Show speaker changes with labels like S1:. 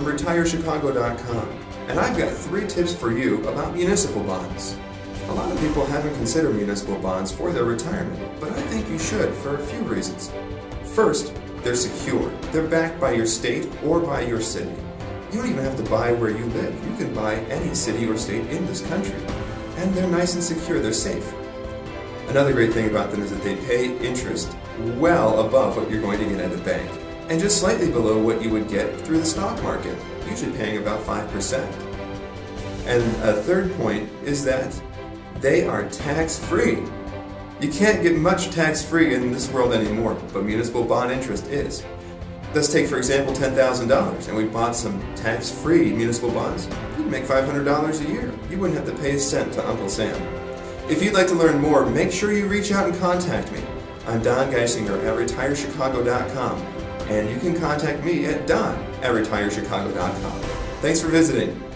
S1: retirechicago.com, and I've got three tips for you about municipal bonds. A lot of people haven't considered municipal bonds for their retirement, but I think you should for a few reasons. First, they're secure. They're backed by your state or by your city. You don't even have to buy where you live. You can buy any city or state in this country. And they're nice and secure. They're safe. Another great thing about them is that they pay interest well above what you're going to get at a bank, and just slightly below what you would get through the stock market, usually paying about 5%. And a third point is that they are tax-free. You can't get much tax-free in this world anymore, but municipal bond interest is. Let's take, for example, $10,000 and we bought some tax-free municipal bonds. You'd make $500 a year. You wouldn't have to pay a cent to Uncle Sam. If you'd like to learn more, make sure you reach out and contact me. I'm Don Geisinger at retirechicago.com, and you can contact me at don at retirechicago.com. Thanks for visiting.